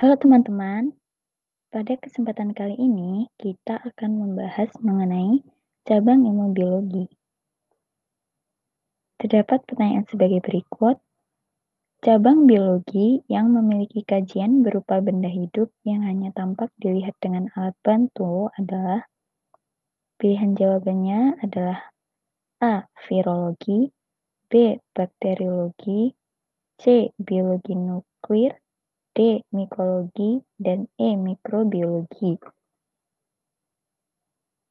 Halo teman-teman, pada kesempatan kali ini kita akan membahas mengenai cabang ilmu biologi. Terdapat pertanyaan sebagai berikut. Cabang biologi yang memiliki kajian berupa benda hidup yang hanya tampak dilihat dengan alat bantu adalah Pilihan jawabannya adalah A. Virologi B. Bakteriologi C. Biologi nuklir D. Mikologi, dan E. Mikrobiologi.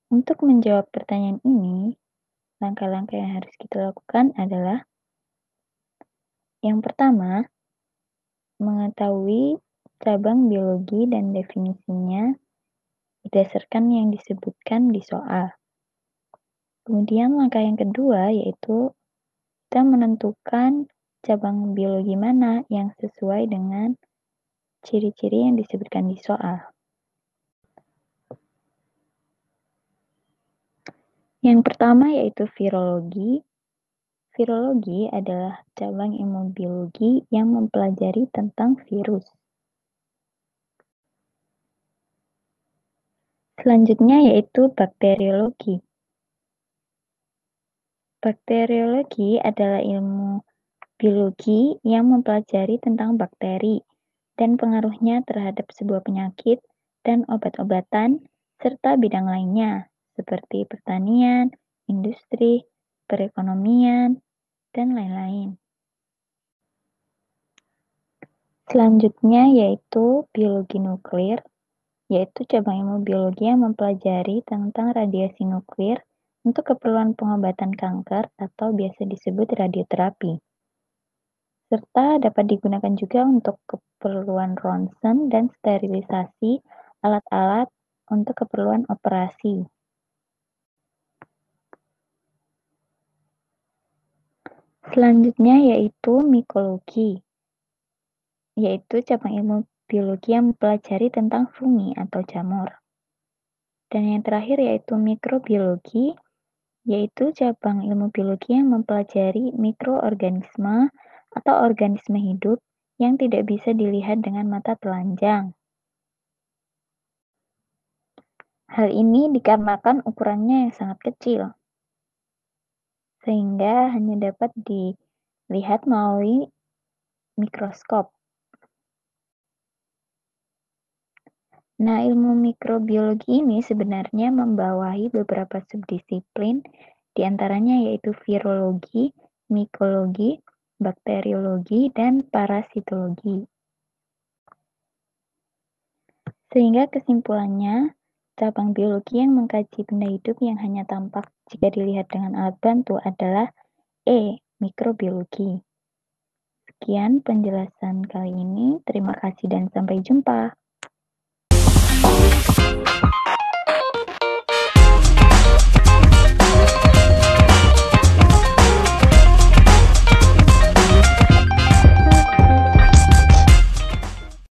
Untuk menjawab pertanyaan ini, langkah-langkah yang harus kita lakukan adalah yang pertama, mengetahui cabang biologi dan definisinya berdasarkan yang disebutkan di soal. Kemudian langkah yang kedua yaitu kita menentukan cabang biologi mana yang sesuai dengan ciri-ciri yang disebutkan di soal. Yang pertama yaitu virologi. Virologi adalah cabang ilmu biologi yang mempelajari tentang virus. Selanjutnya yaitu bakteriologi. Bakteriologi adalah ilmu biologi yang mempelajari tentang bakteri dan pengaruhnya terhadap sebuah penyakit dan obat-obatan, serta bidang lainnya seperti pertanian, industri, perekonomian, dan lain-lain. Selanjutnya yaitu biologi nuklir, yaitu cabang ilmu biologi yang mempelajari tentang radiasi nuklir untuk keperluan pengobatan kanker atau biasa disebut radioterapi serta dapat digunakan juga untuk keperluan ronsen dan sterilisasi alat-alat untuk keperluan operasi. Selanjutnya yaitu mikologi, yaitu cabang ilmu biologi yang mempelajari tentang fungi atau jamur. Dan yang terakhir yaitu mikrobiologi, yaitu cabang ilmu biologi yang mempelajari mikroorganisme atau organisme hidup yang tidak bisa dilihat dengan mata telanjang. Hal ini dikarenakan ukurannya yang sangat kecil, sehingga hanya dapat dilihat melalui mikroskop. Nah, ilmu mikrobiologi ini sebenarnya membawahi beberapa subdisiplin, di antaranya yaitu virologi, mikologi, bakteriologi, dan parasitologi. Sehingga kesimpulannya, cabang biologi yang mengkaji benda hidup yang hanya tampak jika dilihat dengan alat bantu adalah E. Mikrobiologi. Sekian penjelasan kali ini. Terima kasih dan sampai jumpa.